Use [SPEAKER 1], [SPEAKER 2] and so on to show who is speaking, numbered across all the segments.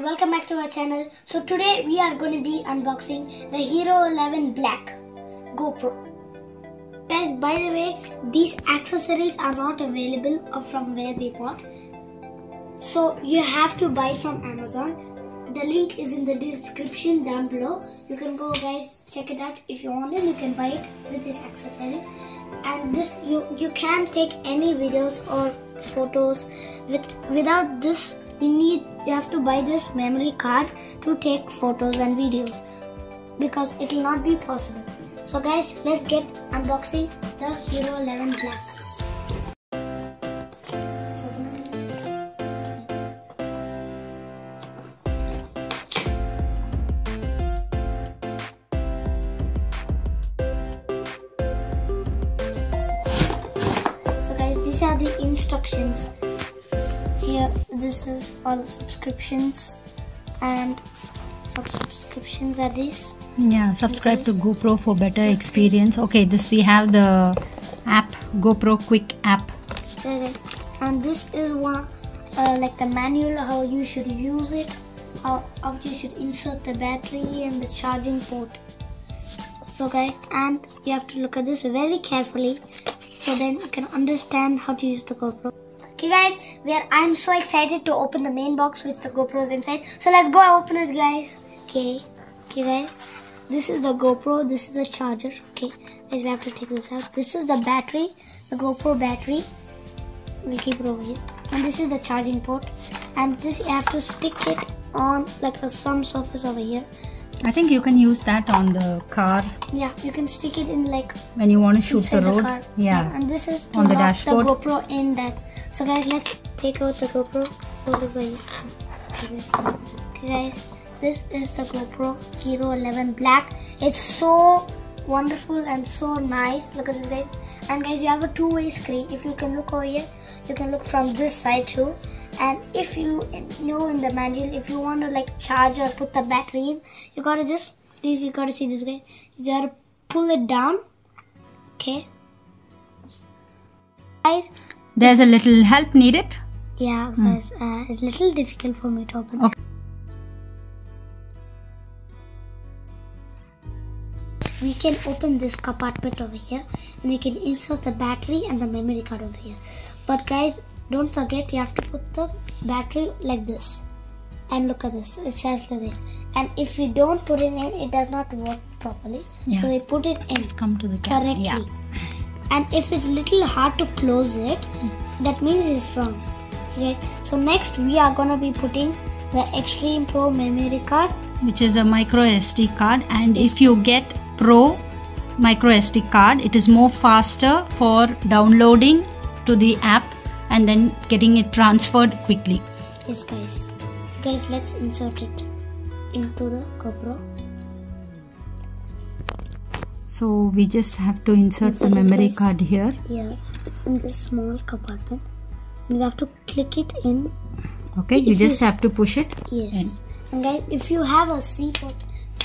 [SPEAKER 1] welcome back to our channel. So today we are going to be unboxing the Hero 11 Black GoPro. Guys, by the way, these accessories are not available from where we bought. So you have to buy it from Amazon. The link is in the description down below. You can go guys check it out. If you want it, you can buy it with this accessory. And this you you can take any videos or photos with without this you need you have to buy this memory card to take photos and videos because it will not be possible. So guys let's get unboxing the hero 11 black. So guys these are the instructions here this is all the subscriptions and some subscriptions are these
[SPEAKER 2] Yeah, subscribe to GoPro for better experience. Okay, this we have the app GoPro Quick app.
[SPEAKER 1] Okay. and this is one uh, like the manual how you should use it how, how you should insert the battery and the charging port so guys and you have to look at this very carefully so then you can understand how to use the GoPro okay guys we are I'm so excited to open the main box with the GoPros inside. So let's go open it guys. Okay okay guys. This is the GoPro. This is the charger. Okay guys we have to take this out. This is the battery the GoPro battery. We'll keep it over here. And this is the charging port. And this you have to stick it on like a some surface over here
[SPEAKER 2] I think you can use that on the car
[SPEAKER 1] yeah you can stick it in like
[SPEAKER 2] when you want to shoot the road.
[SPEAKER 1] car
[SPEAKER 2] yeah.
[SPEAKER 1] and this is to
[SPEAKER 2] On the dashboard.
[SPEAKER 1] the GoPro in that so guys let's take out the GoPro it by guys. okay guys this is the GoPro Hero 11 Black it's so wonderful and so nice. Look at this guys and guys you have a two-way screen. If you can look over here you can look from this side too. And if you know in the manual if you want to like charge or put the battery in you gotta just if you gotta see this guy you gotta pull it down. Okay. Guys
[SPEAKER 2] There's a little help needed.
[SPEAKER 1] yeah so it's, uh, it's a little difficult for me to open.
[SPEAKER 2] Okay.
[SPEAKER 1] We can open this compartment over here and we can insert the battery and the memory card over here. But guys don't forget you have to put the battery like this. And look at this it says that and if you don't put it in it does not work properly.
[SPEAKER 2] Yeah.
[SPEAKER 1] so they put it in
[SPEAKER 2] Come to the camera.
[SPEAKER 1] correctly.
[SPEAKER 2] Yeah.
[SPEAKER 1] and if it's a little hard to close it hmm. that means it's wrong. Okay guys. So next we are gonna be putting the extreme pro memory card.
[SPEAKER 2] Which is a micro SD card, and if you get Pro micro SD card, it is more faster for downloading to the app and then getting it transferred quickly.
[SPEAKER 1] yes guys. So guys let's insert it into the GoPro.
[SPEAKER 2] So we just have to insert the
[SPEAKER 1] Insert it,
[SPEAKER 2] memory card here.
[SPEAKER 1] Yeah, in this small compartment. We have to click it in.
[SPEAKER 2] Okay, you
[SPEAKER 1] If
[SPEAKER 2] just
[SPEAKER 1] you-
[SPEAKER 2] have to push it.
[SPEAKER 1] yes. And guys if you have a C port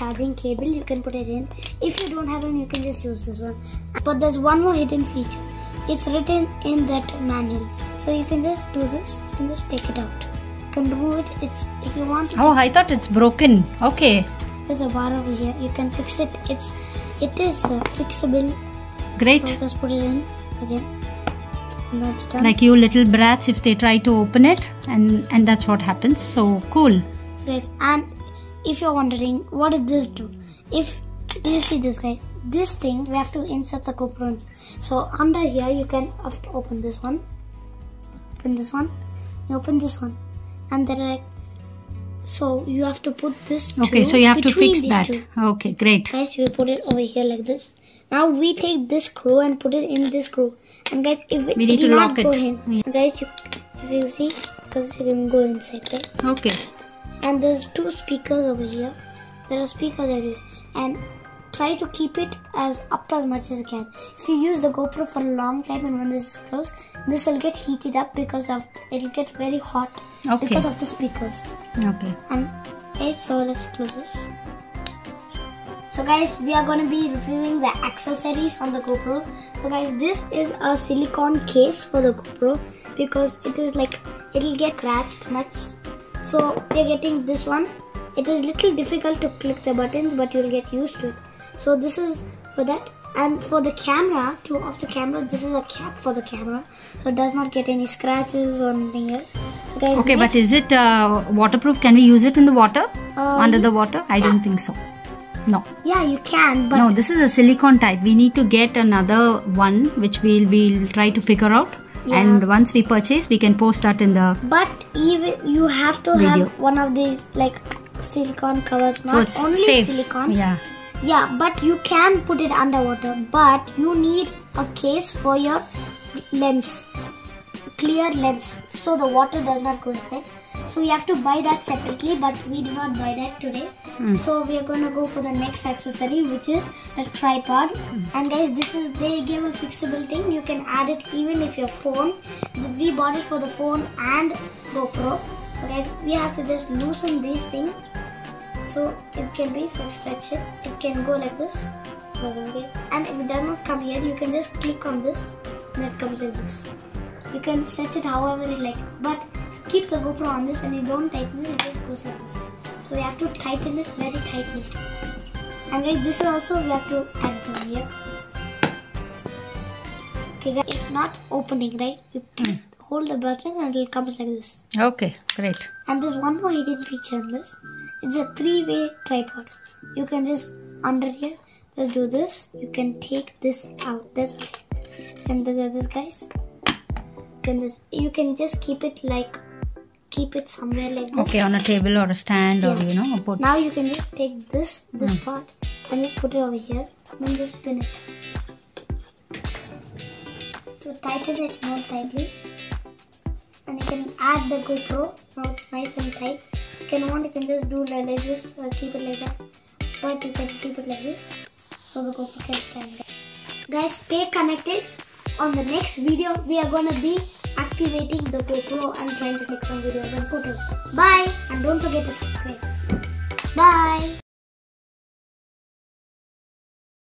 [SPEAKER 1] charging cable you can put it in. If you don't have one you can just use this one. But there's one more hidden feature. It's written in that manual. So you can just do this. You can just take it out. You can remove it. It's if you want
[SPEAKER 2] Oh, I thought it's broken. Okay,
[SPEAKER 1] there's a bar over here. You can fix it. It's it is uh, fixable.
[SPEAKER 2] Great.
[SPEAKER 1] so just put it in again. And that's done.
[SPEAKER 2] Like you little brats, if they try to open it, and and that's what happens. So cool.
[SPEAKER 1] guys and if you're wondering what does this do if do you see this guy this thing we have to insert the GoPro ins- so under here you can open this one open this one you open this one and then like so you have to put this
[SPEAKER 2] Okay, so you have to fix that.
[SPEAKER 1] two.
[SPEAKER 2] Okay, great.
[SPEAKER 1] guys you put it over here like this now we take this screw and put it in this screw and guys if it,
[SPEAKER 2] We need to
[SPEAKER 1] not
[SPEAKER 2] lock it.
[SPEAKER 1] go in guys you, if you see because you can go inside right
[SPEAKER 2] Okay.
[SPEAKER 1] And there's two speakers over here. There are speakers everywhere. And try to keep it as up as much as you can. If you use the gopro for a long time and when this is closed this will get heated up because of it'll get very hot
[SPEAKER 2] Okay.
[SPEAKER 1] because of the speakers.
[SPEAKER 2] Okay.
[SPEAKER 1] and okay so let's close this. So guys we are going to be reviewing the accessories on the gopro. So guys this is a silicone case for the gopro because it is like it'll get scratched much So we're getting this one. It is little difficult to click the buttons, but you'll get used to it. So this is for that. And for the camera, two of the camera, this is a cap for the camera, so it does not get any scratches or anything else. So guys,
[SPEAKER 2] Okay, but is it uh, waterproof? Can we use it in the water?
[SPEAKER 1] Uh,
[SPEAKER 2] Under the water? I don't think so. No.
[SPEAKER 1] yeah, you can, but
[SPEAKER 2] No, this is a silicone type. We need to get another one which we'll we'll try to figure out.
[SPEAKER 1] Yeah.
[SPEAKER 2] And once we purchase, we can post that in the.
[SPEAKER 1] but even you have to
[SPEAKER 2] Video.
[SPEAKER 1] have one of these like silicone covers,
[SPEAKER 2] so
[SPEAKER 1] not
[SPEAKER 2] it's
[SPEAKER 1] only
[SPEAKER 2] safe.
[SPEAKER 1] silicone.
[SPEAKER 2] Yeah.
[SPEAKER 1] Yeah, but you can put it underwater, but you need a case for your lens, clear lens, so the water does not go inside. So you have to buy that separately, but we do not buy that today. Mm. So we are gonna go for the next accessory, which is a tripod. Mm. And guys, this is they give a fixable thing. You can add it even if your phone. We bought it for the phone and GoPro. So guys, we have to just loosen these things so it can be for stretch it it can go like this and if it does not come here you can just click on this and it comes like this you can set it however you like but keep the GoPro on this and you don't tighten it it just goes like this so you have to tighten it very tightly and guys this is also we have to add here okay guys it's not opening right you can mm. hold the button and it comes like this
[SPEAKER 2] Okay, great.
[SPEAKER 1] and there's one more hidden feature in this. It's a three-way tripod. You can just under here, just do this. You can take this out. This and the this guys. You can this. You can just keep it like keep it somewhere like this.
[SPEAKER 2] Okay, on a table or a stand or you know, put.
[SPEAKER 1] Now you can just take this this hmm. part and just put it over here. and just spin it. To tighten it more tightly. And you can add the GoPro. Now it's nice and tight. You can want you can just do like like this or keep it like that. But you can keep it like this. So the GoPro can stand there. Guys stay connected. On the next video we are gonna be activating the GoPro and trying to take some videos and photos. Bye and don't forget to subscribe. Bye.